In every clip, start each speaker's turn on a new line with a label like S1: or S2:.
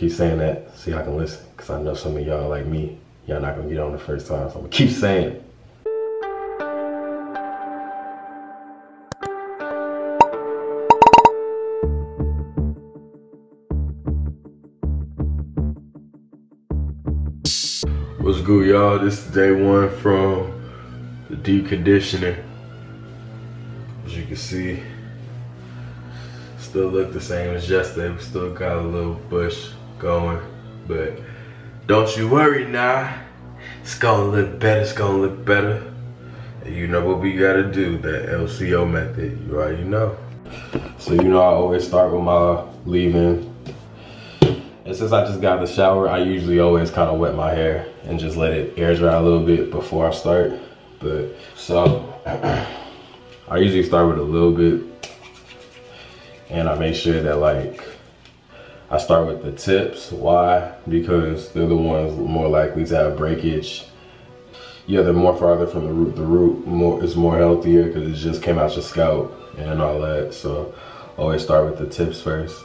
S1: keep saying that See, y'all can listen. Cause I know some of y'all like me, y'all not gonna get on the first time. So I'm gonna keep saying it. What's good, y'all? This is day one from the deep conditioner. As you can see, still look the same as yesterday. We still got a little bush going, but don't you worry now. It's gonna look better, it's gonna look better. And you know what we gotta do, that LCO method, you already know. So you know I always start with my leave-in. And since I just got the shower, I usually always kind of wet my hair and just let it air dry a little bit before I start. But so I usually start with a little bit and I make sure that like I start with the tips. Why? Because they're the ones more likely to have breakage. Yeah, they're more farther from the root. The root more is more healthier because it just came out your scalp and all that. So always start with the tips first.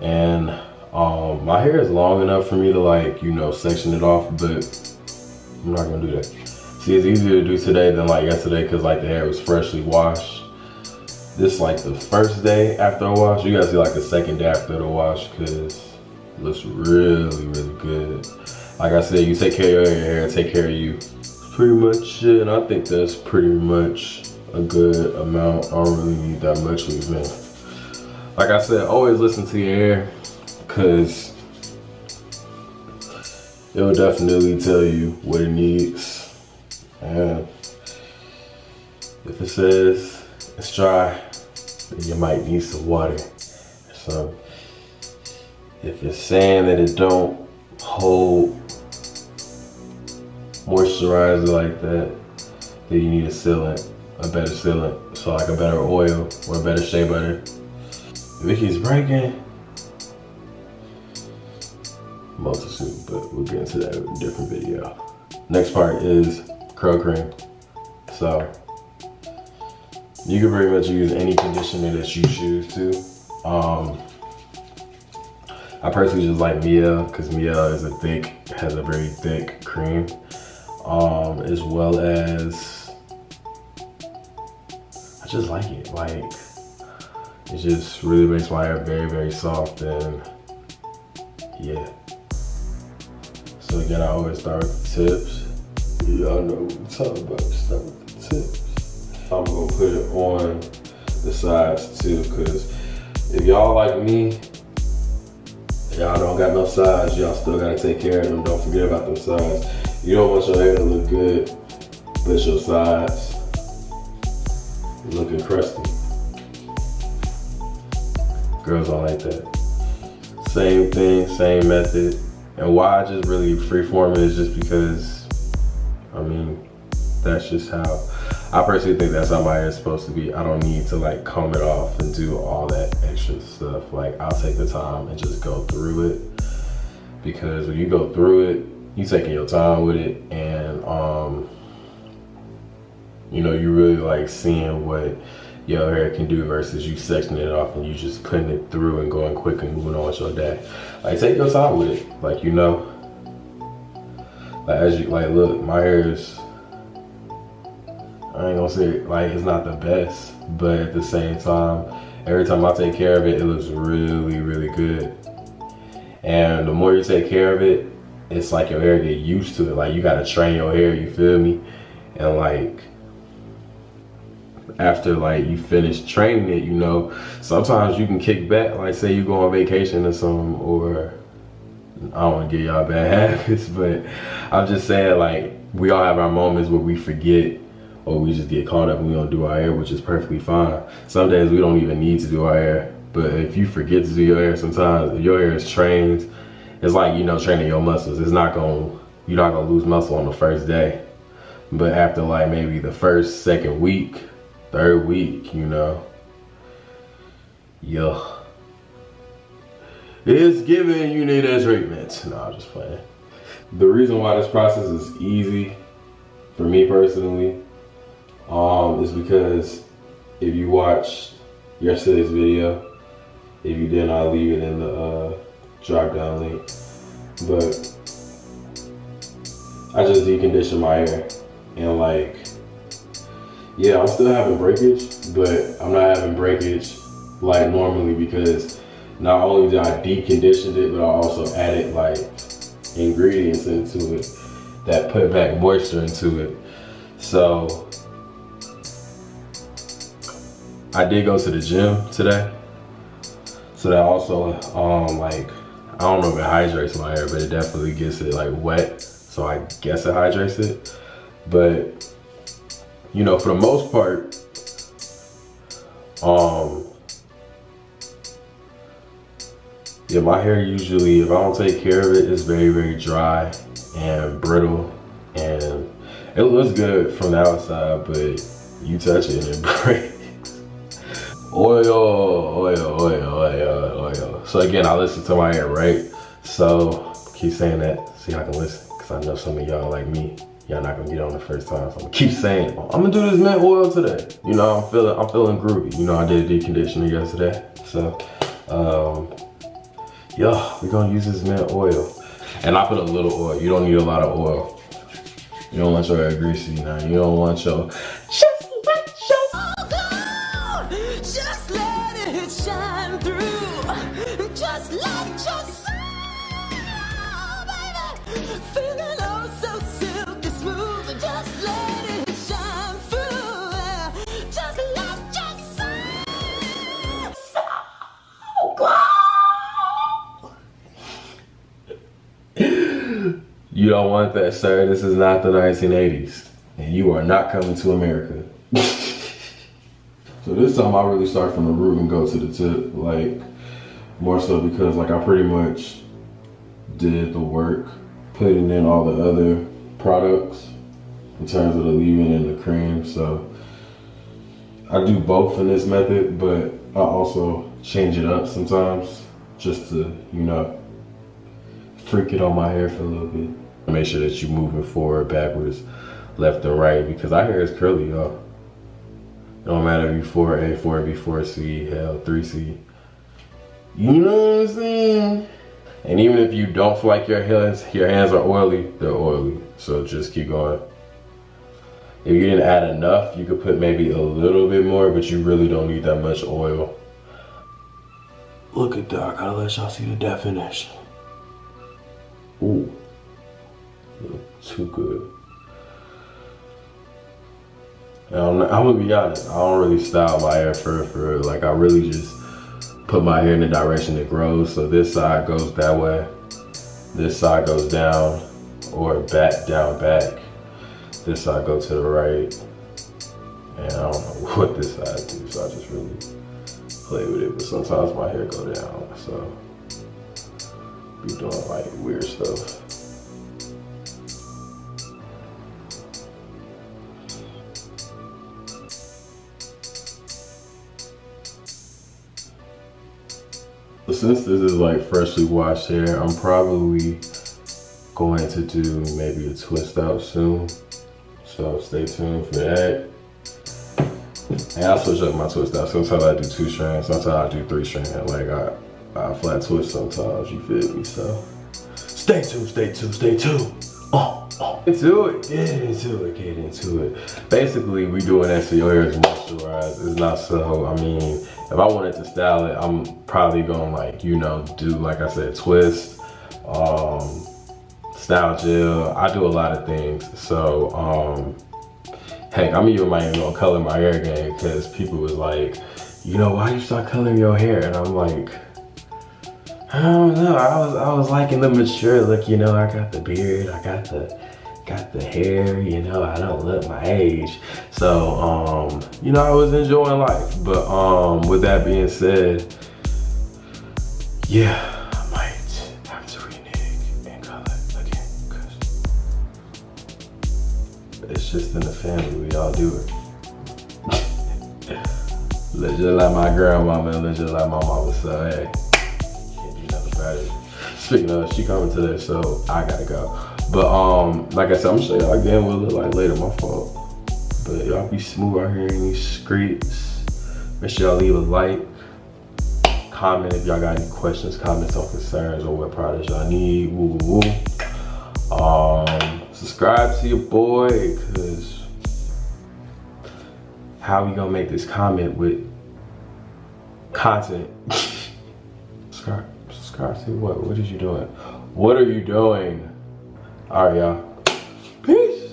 S1: And um, my hair is long enough for me to like, you know, section it off, but I'm not gonna do that. See, it's easier to do today than like yesterday because like the hair was freshly washed. This like the first day after a wash. You guys see like the second day after the wash because it looks really, really good. Like I said, you take care of your hair, take care of you. Pretty much it, and I think that's pretty much a good amount. I don't really need that much leave-in. Like I said, always listen to your hair because it will definitely tell you what it needs. And if it says it's dry, you might need some water. So if it's saying that it don't hold moisturizer like that, then you need a sealant, a better sealant. So like a better oil or a better shea butter. Keeps breaking, multitude, but we'll get into that in a different video. Next part is curl cream. So you can pretty much use any conditioner that you choose to. Um, I personally just like Mia because Mia is a thick, has a very thick cream, um, as well as I just like it. Like it just really makes my hair very, very soft and yeah. So again, I always start with the tips. Y'all know what we're talking about. Start with the tips. I'm gonna put it on the sides too, because if y'all like me, y'all don't got no sides, y'all still gotta take care of them. Don't forget about them sides. You don't want your hair to look good, but your sides looking crusty. Girls don't like that. Same thing, same method. And why I just really freeform it is just because, I mean, that's just how, I personally think that's how my hair is supposed to be. I don't need to like comb it off and do all that extra stuff. Like I'll take the time and just go through it. Because when you go through it, you taking your time with it and um, you know, you really like seeing what your hair can do versus you sectioning it off and you just putting it through and going quick and moving on with your day. Like take your time with it. Like you know. Like as you like look, my hair is I ain't gonna say like it's not the best, but at the same time, every time I take care of it, it looks really, really good. And the more you take care of it, it's like your hair get used to it. Like you gotta train your hair, you feel me? And like after like you finish training it, you know, sometimes you can kick back, like say you go on vacation or something, or I don't wanna give y'all bad habits, but I'm just saying like we all have our moments where we forget or we just get caught up and we don't do our hair, which is perfectly fine. Some days we don't even need to do our hair, but if you forget to do your hair sometimes, your hair is trained, it's like, you know, training your muscles. It's not gonna, you're not gonna lose muscle on the first day. But after like maybe the first, second week, third week, you know, yeah. It's giving you need a treatment. No, I'm just playing. The reason why this process is easy for me personally um, is because if you watched yesterday's video, if you didn't, I'll leave it in the uh, drop down link. But I just deep conditioned my hair and like, yeah, I'm still having breakage, but I'm not having breakage like normally because not only did I deep condition it, but I also added like ingredients into it that put back moisture into it. So I did go to the gym today. So that also um like I don't know if it hydrates my hair, but it definitely gets it like wet. So I guess it hydrates it. But you know, for the most part, um yeah, my hair usually, if I don't take care of it, it's very, very dry and brittle. And it looks good from the outside, but you touch it and it breaks. Oil, oil, oil, oil, oil. So again, I listen to my hair, right? So keep saying that, see how I can listen. Cause I know some of y'all like me, y'all not gonna get on the first time. So I'm gonna keep saying, I'm gonna do this mint oil today. You know, I'm feeling, I'm feeling groovy. You know, I did a deep conditioner yesterday. So, um, yo, we're gonna use this mint oil. And I put a little oil. You don't need a lot of oil. You don't want your hair greasy now. You don't want your You don't want that, sir. This is not the 1980s. And you are not coming to America. so this time I really start from the root and go to the tip. Like, more so because like I pretty much did the work putting in all the other products in terms of the leave-in and the cream. So I do both in this method, but I also change it up sometimes just to, you know, freak it on my hair for a little bit. Make sure that you're moving forward, backwards, left and right because I hear it's curly, y'all. No matter if you 4A, 4B, 4C, hell, 3C. You know what I'm saying? And even if you don't feel like your hands, your hands are oily, they're oily. So just keep going. If you didn't add enough, you could put maybe a little bit more, but you really don't need that much oil. Look at that, I gotta let y'all see the definition. Ooh, look too good. I'm, I'm gonna be honest, I don't really style my hair for, for like I really just put my hair in the direction it grows. So this side goes that way, this side goes down or back, down, back. This side go to the right. And I don't know what this side do, so I just really play with it. But sometimes my hair go down, so be doing like weird stuff. Since this is like freshly washed hair, I'm probably going to do maybe a twist out soon. So stay tuned for that. And I switch up my twist out. Sometimes I do two strands, sometimes I do three strands. Like I, I flat twist sometimes, you feel me? So stay tuned, stay tuned, stay tuned. Oh, oh. Into it, get into it, get into it. Basically, we doing that so your hair is moisturized. It's not so, I mean, if I wanted to style it, I'm probably gonna like, you know, do, like I said, twist, um, style gel. I do a lot of things. So, um, heck, I'm even might even gonna color my hair again because people was like, you know, why you start coloring your hair? And I'm like, I don't know. I was I was liking the mature look, you know. I got the beard, I got the got the hair, you know. I don't look my age, so um, you know, I was enjoying life. But um, with that being said, yeah, I might have to renege and color again because it's just in the family. We all do it. Let's just like my grandmama and let's just like my mama. So hey. Speaking of, she coming today, so I gotta go. But um, like I said, I'm gonna show y'all again what it look like later. My fault. But y'all be smooth out here in these streets. Make sure y'all leave a like, comment if y'all got any questions, comments, or concerns, or what products y'all need. Woo woo woo. Um, subscribe to your boy, cause how we gonna make this comment with content? subscribe, subscribe to what? What is you doing? What are you doing? All right, y'all. Peace.